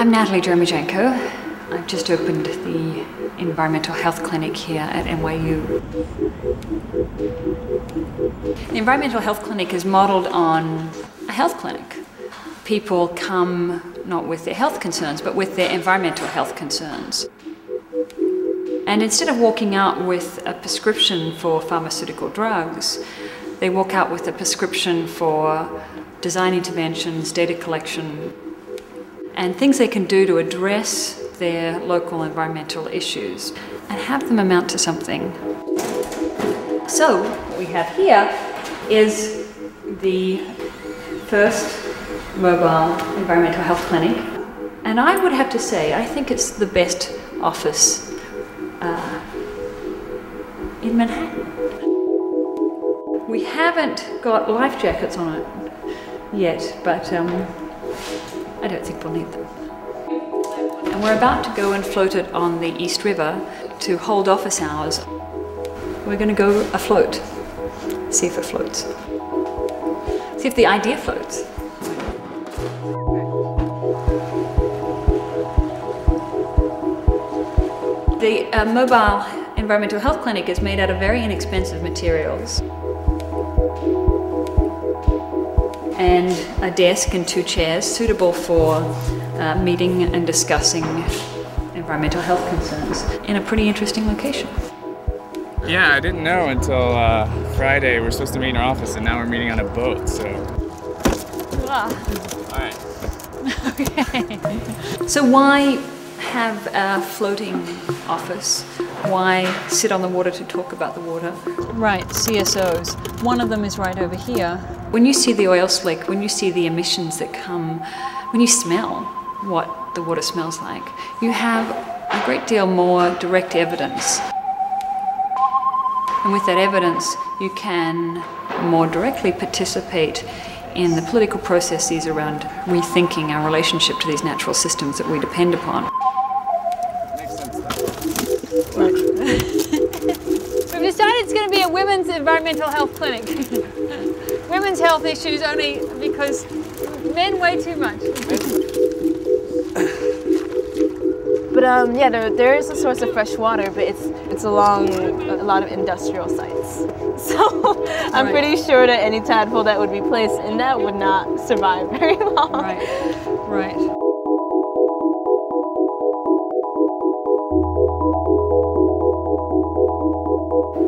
I'm Natalie Jeremijenko. I've just opened the environmental health clinic here at NYU. The environmental health clinic is modeled on a health clinic. People come not with their health concerns, but with their environmental health concerns. And instead of walking out with a prescription for pharmaceutical drugs, they walk out with a prescription for design interventions, data collection, and things they can do to address their local environmental issues and have them amount to something. So, what we have here is the first mobile environmental health clinic, and I would have to say, I think it's the best office uh, in Manhattan. We haven't got life jackets on it yet, but um, I don't think we'll need them. And we're about to go and float it on the East River to hold office hours. We're going to go afloat, see if it floats. See if the idea floats. The uh, mobile environmental health clinic is made out of very inexpensive materials. And a desk and two chairs suitable for uh, meeting and discussing environmental health concerns in a pretty interesting location. Yeah, I didn't know until uh, Friday. We're supposed to meet in our office, and now we're meeting on a boat. So. Ah. All right. okay. So why have a floating office? Why sit on the water to talk about the water? Right, CSOs. One of them is right over here. When you see the oil slick, when you see the emissions that come, when you smell what the water smells like, you have a great deal more direct evidence. And with that evidence, you can more directly participate in the political processes around rethinking our relationship to these natural systems that we depend upon. We've decided it's going to be a women's environmental health clinic. women's health issues only because men weigh too much. But um, yeah, there, there is a source of fresh water, but it's it's along a lot of industrial sites. So I'm Right. pretty sure that any tadpole that would be placed in that would not survive very long. Right, right.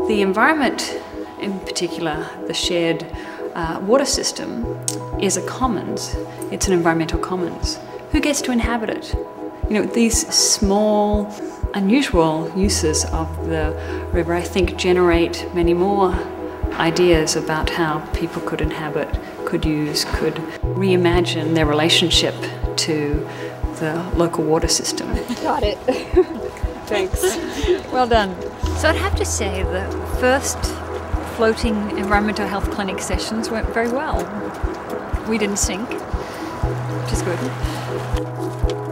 The environment, in particular, the shared uh, water system, is a commons. It's an environmental commons. Who gets to inhabit it? You know, these small, unusual uses of the river, I think, generate many more ideas about how people could inhabit, could use, could reimagine their relationship to the local water system. Got it. Thanks. Well done. So I'd have to say the first floating environmental health clinic sessions went very well. We didn't sink, which is good.